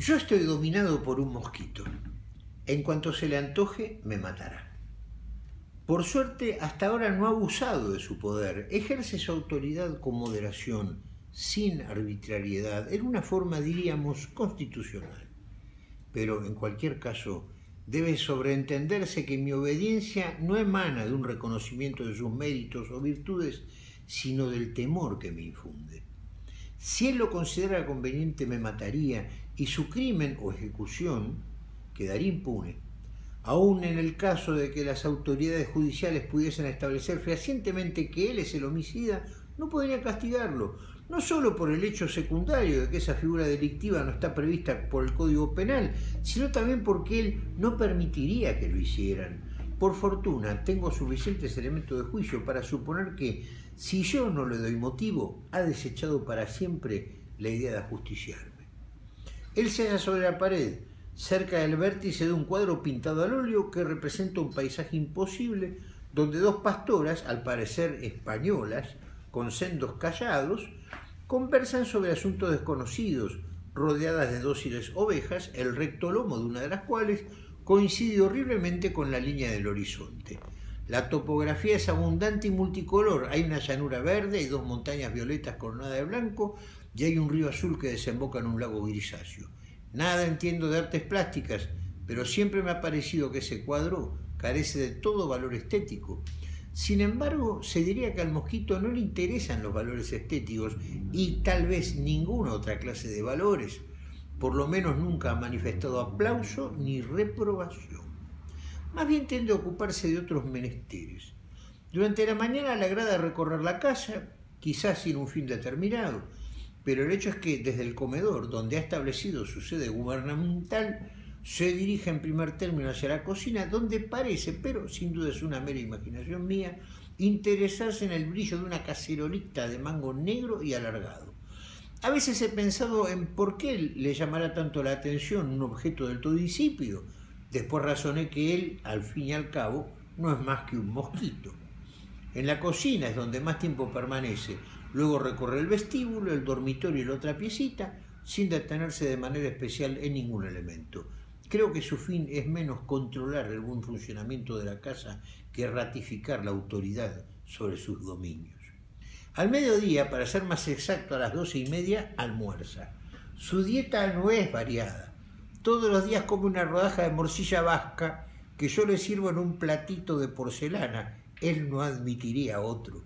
Yo estoy dominado por un mosquito. En cuanto se le antoje, me matará. Por suerte, hasta ahora no ha abusado de su poder. Ejerce su autoridad con moderación, sin arbitrariedad, en una forma, diríamos, constitucional. Pero, en cualquier caso, debe sobreentenderse que mi obediencia no emana de un reconocimiento de sus méritos o virtudes, sino del temor que me infunde. Si él lo considera conveniente, me mataría y su crimen o ejecución quedaría impune. Aún en el caso de que las autoridades judiciales pudiesen establecer fehacientemente que él es el homicida, no podrían castigarlo, no solo por el hecho secundario de que esa figura delictiva no está prevista por el Código Penal, sino también porque él no permitiría que lo hicieran. Por fortuna, tengo suficientes elementos de juicio para suponer que, si yo no le doy motivo, ha desechado para siempre la idea de ajusticiarme. Él se halla sobre la pared, cerca del vértice de un cuadro pintado al óleo que representa un paisaje imposible donde dos pastoras, al parecer españolas, con sendos callados, conversan sobre asuntos desconocidos, rodeadas de dóciles ovejas, el recto lomo de una de las cuales coincide horriblemente con la línea del horizonte. La topografía es abundante y multicolor. Hay una llanura verde, y dos montañas violetas coronadas de blanco y hay un río azul que desemboca en un lago grisáceo. Nada entiendo de artes plásticas, pero siempre me ha parecido que ese cuadro carece de todo valor estético. Sin embargo, se diría que al mosquito no le interesan los valores estéticos y tal vez ninguna otra clase de valores. Por lo menos nunca ha manifestado aplauso ni reprobación. Más bien tiende a ocuparse de otros menesteres. Durante la mañana le agrada recorrer la casa, quizás sin un fin determinado, pero el hecho es que desde el comedor, donde ha establecido su sede gubernamental, se dirige en primer término hacia la cocina, donde parece, pero sin duda es una mera imaginación mía, interesarse en el brillo de una cacerolita de mango negro y alargado. A veces he pensado en por qué le llamará tanto la atención un objeto del todo insípido. Después razoné que él, al fin y al cabo, no es más que un mosquito. En la cocina es donde más tiempo permanece, luego recorre el vestíbulo, el dormitorio y la otra piecita, sin detenerse de manera especial en ningún elemento. Creo que su fin es menos controlar el buen funcionamiento de la casa que ratificar la autoridad sobre sus dominios. Al mediodía, para ser más exacto a las doce y media, almuerza. Su dieta no es variada. Todos los días come una rodaja de morcilla vasca que yo le sirvo en un platito de porcelana. Él no admitiría otro.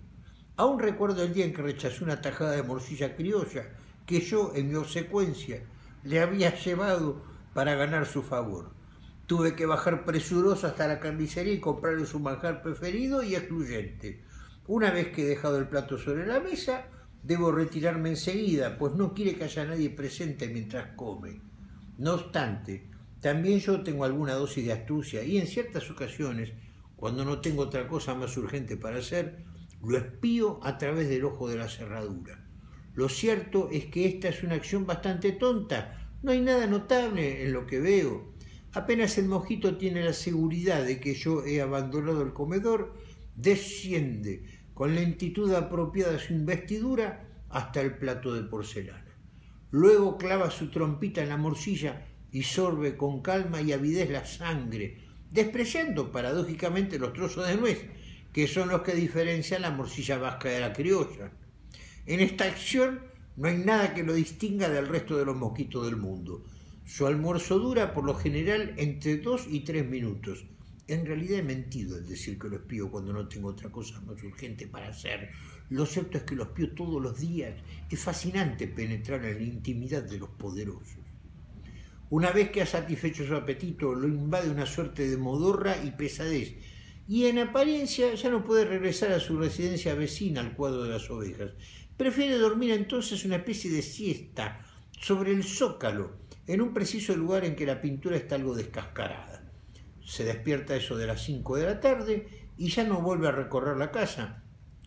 Aún recuerdo el día en que rechazó una tajada de morcilla criolla que yo, en mi obsecuencia, le había llevado para ganar su favor. Tuve que bajar presuroso hasta la carnicería y comprarle su manjar preferido y excluyente. Una vez que he dejado el plato sobre la mesa, debo retirarme enseguida, pues no quiere que haya nadie presente mientras come. No obstante, también yo tengo alguna dosis de astucia y en ciertas ocasiones, cuando no tengo otra cosa más urgente para hacer, lo espío a través del ojo de la cerradura. Lo cierto es que esta es una acción bastante tonta, no hay nada notable en lo que veo. Apenas el mojito tiene la seguridad de que yo he abandonado el comedor, desciende con lentitud apropiada su investidura hasta el plato de porcelana. Luego clava su trompita en la morcilla y sorbe con calma y avidez la sangre, despreciando paradójicamente los trozos de nuez, que son los que diferencian la morcilla vasca de la criolla. En esta acción no hay nada que lo distinga del resto de los mosquitos del mundo. Su almuerzo dura por lo general entre dos y tres minutos. En realidad he mentido al decir que lo espío cuando no tengo otra cosa más urgente para hacer. Lo cierto es que lo espío todos los días. Es fascinante penetrar en la intimidad de los poderosos. Una vez que ha satisfecho su apetito, lo invade una suerte de modorra y pesadez, y en apariencia ya no puede regresar a su residencia vecina al cuadro de las ovejas. Prefiere dormir entonces una especie de siesta sobre el zócalo, en un preciso lugar en que la pintura está algo descascarada. Se despierta eso de las cinco de la tarde y ya no vuelve a recorrer la casa.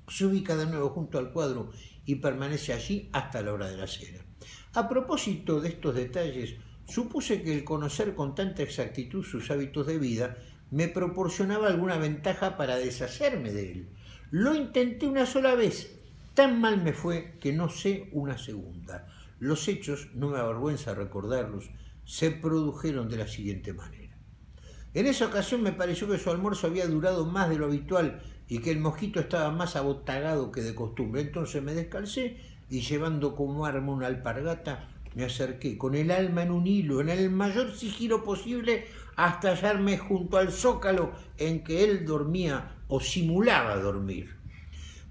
Se ubica de nuevo junto al cuadro y permanece allí hasta la hora de la cena. A propósito de estos detalles, supuse que el conocer con tanta exactitud sus hábitos de vida me proporcionaba alguna ventaja para deshacerme de él. Lo intenté una sola vez Tan mal me fue que no sé una segunda. Los hechos, no me avergüenza recordarlos, se produjeron de la siguiente manera. En esa ocasión me pareció que su almuerzo había durado más de lo habitual y que el mosquito estaba más abotagado que de costumbre. Entonces me descalcé y llevando como arma una alpargata, me acerqué con el alma en un hilo, en el mayor sigilo posible, hasta hallarme junto al zócalo en que él dormía o simulaba dormir.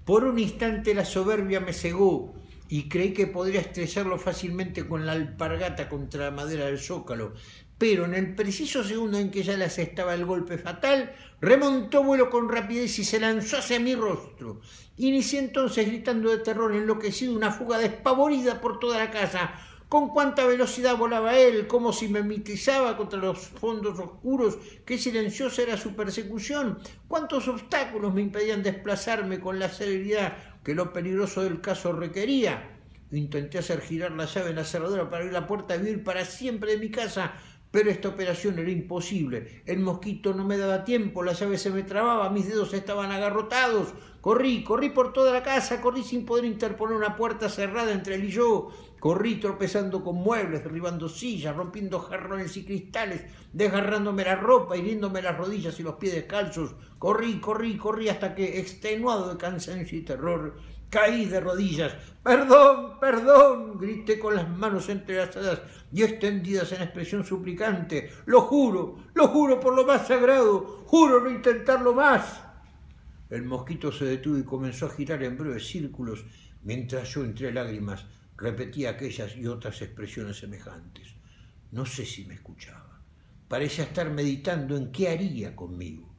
Por un instante la soberbia me cegó y creí que podría estrellarlo fácilmente con la alpargata contra la madera del zócalo, pero en el preciso segundo en que ya le asestaba el golpe fatal, remontó vuelo con rapidez y se lanzó hacia mi rostro. Inicié entonces gritando de terror enloquecido una fuga despavorida por toda la casa, con cuánta velocidad volaba él, como si me mitizaba contra los fondos oscuros, qué silenciosa era su persecución, cuántos obstáculos me impedían desplazarme con la celeridad que lo peligroso del caso requería. Intenté hacer girar la llave en la cerradura para abrir la puerta y vivir para siempre de mi casa, pero esta operación era imposible. El mosquito no me daba tiempo, la llave se me trababa, mis dedos estaban agarrotados. Corrí, corrí por toda la casa, corrí sin poder interponer una puerta cerrada entre él y yo. Corrí tropezando con muebles, derribando sillas, rompiendo jarrones y cristales, desgarrándome la ropa, hiriéndome las rodillas y los pies descalzos. Corrí, corrí, corrí hasta que, extenuado de cansancio y terror, caí de rodillas. Perdón, perdón, grité con las manos entrelazadas y extendidas en expresión suplicante. Lo juro, lo juro por lo más sagrado, juro no intentarlo más. El mosquito se detuvo y comenzó a girar en breves círculos mientras yo entre lágrimas repetía aquellas y otras expresiones semejantes. No sé si me escuchaba. Parecía estar meditando en qué haría conmigo.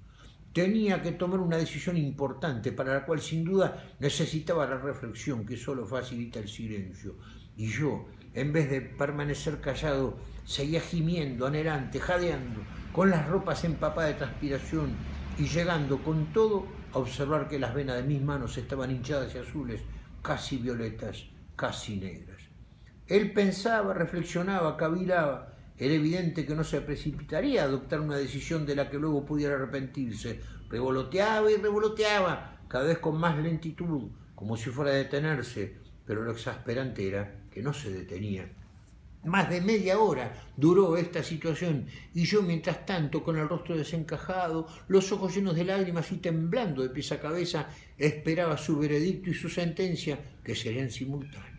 Tenía que tomar una decisión importante para la cual sin duda necesitaba la reflexión que solo facilita el silencio. Y yo, en vez de permanecer callado, seguía gimiendo, anhelante, jadeando, con las ropas empapadas de transpiración y llegando con todo a observar que las venas de mis manos estaban hinchadas y azules, casi violetas casi negras. Él pensaba, reflexionaba, cavilaba. Era evidente que no se precipitaría a adoptar una decisión de la que luego pudiera arrepentirse. Revoloteaba y revoloteaba, cada vez con más lentitud, como si fuera a detenerse, pero lo exasperante era que no se detenía. Más de media hora duró esta situación y yo mientras tanto con el rostro desencajado, los ojos llenos de lágrimas y temblando de pies a cabeza, esperaba su veredicto y su sentencia que serían simultáneos.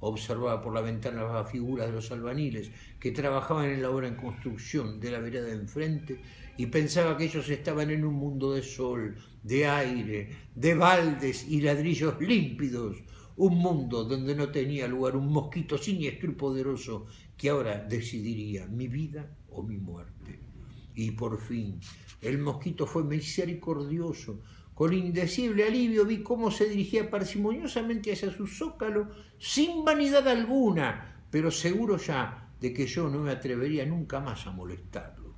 Observaba por la ventana las figuras de los albaniles que trabajaban en la obra en construcción de la vereda de enfrente y pensaba que ellos estaban en un mundo de sol, de aire, de baldes y ladrillos límpidos, un mundo donde no tenía lugar un mosquito siniestro y poderoso que ahora decidiría mi vida o mi muerte. Y por fin, el mosquito fue misericordioso. Con indecible alivio vi cómo se dirigía parsimoniosamente hacia su zócalo, sin vanidad alguna, pero seguro ya de que yo no me atrevería nunca más a molestarlo.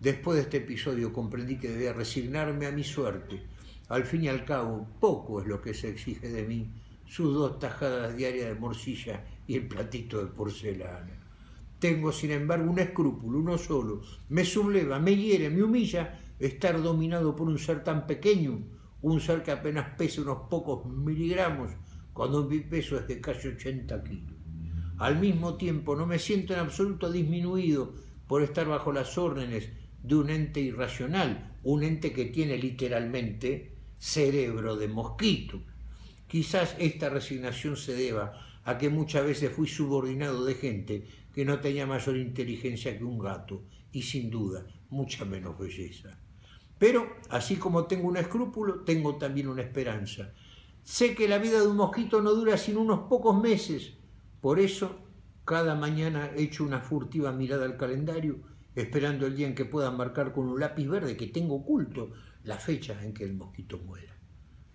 Después de este episodio comprendí que debía resignarme a mi suerte. Al fin y al cabo, poco es lo que se exige de mí sus dos tajadas diarias de morcilla y el platito de porcelana. Tengo, sin embargo, un escrúpulo, uno solo. Me subleva, me hiere, me humilla estar dominado por un ser tan pequeño, un ser que apenas pesa unos pocos miligramos, cuando mi peso es de casi 80 kilos. Al mismo tiempo, no me siento en absoluto disminuido por estar bajo las órdenes de un ente irracional, un ente que tiene literalmente cerebro de mosquito. Quizás esta resignación se deba a que muchas veces fui subordinado de gente que no tenía mayor inteligencia que un gato y sin duda mucha menos belleza. Pero, así como tengo un escrúpulo, tengo también una esperanza. Sé que la vida de un mosquito no dura sino unos pocos meses. Por eso, cada mañana echo una furtiva mirada al calendario, esperando el día en que pueda marcar con un lápiz verde que tengo oculto la fecha en que el mosquito muera.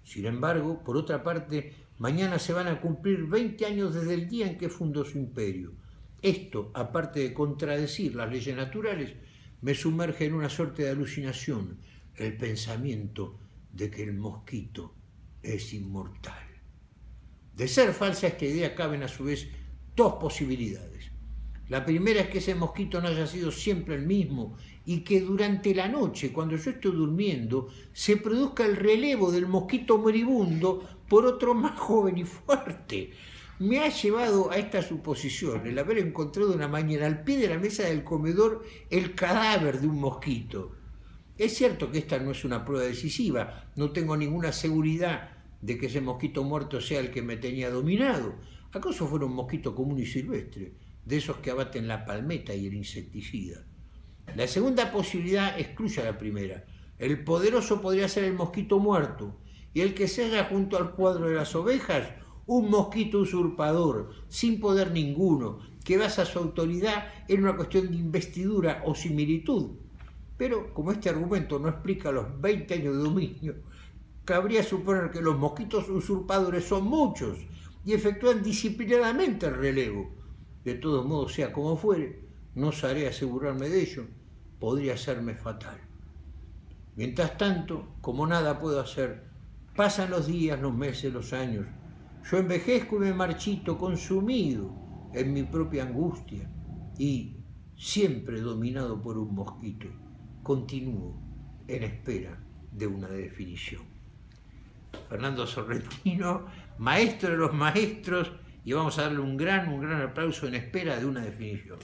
Sin embargo, por otra parte, mañana se van a cumplir 20 años desde el día en que fundó su imperio. Esto, aparte de contradecir las leyes naturales, me sumerge en una suerte de alucinación, el pensamiento de que el mosquito es inmortal. De ser falsa esta idea caben a su vez dos posibilidades. La primera es que ese mosquito no haya sido siempre el mismo y que durante la noche, cuando yo estoy durmiendo, se produzca el relevo del mosquito moribundo por otro más joven y fuerte. me ha llevado a esta suposición, el haber encontrado una mañana al pie de la mesa del comedor el cadáver de un mosquito. Es cierto que esta no es una prueba decisiva, no tengo ninguna seguridad de que ese mosquito muerto sea el que me tenía dominado. ¿Acaso fuera un mosquito común y silvestre, de esos que abaten la palmeta y el insecticida? La segunda posibilidad excluye a la primera. El poderoso podría ser el mosquito muerto, y el que se halla junto al cuadro de las ovejas, un mosquito usurpador, sin poder ninguno, que basa su autoridad en una cuestión de investidura o similitud. Pero como este argumento no explica los 20 años de dominio, cabría suponer que los mosquitos usurpadores son muchos y efectúan disciplinadamente el relevo. De todos modos, sea como fuere, no osaré asegurarme de ello, podría serme fatal. Mientras tanto, como nada puedo hacer, Pasan los días, los meses, los años. Yo envejezco y me marchito consumido en mi propia angustia y, siempre dominado por un mosquito, continúo en espera de una definición. Fernando Sorrentino, maestro de los maestros, y vamos a darle un gran, un gran aplauso en espera de una definición.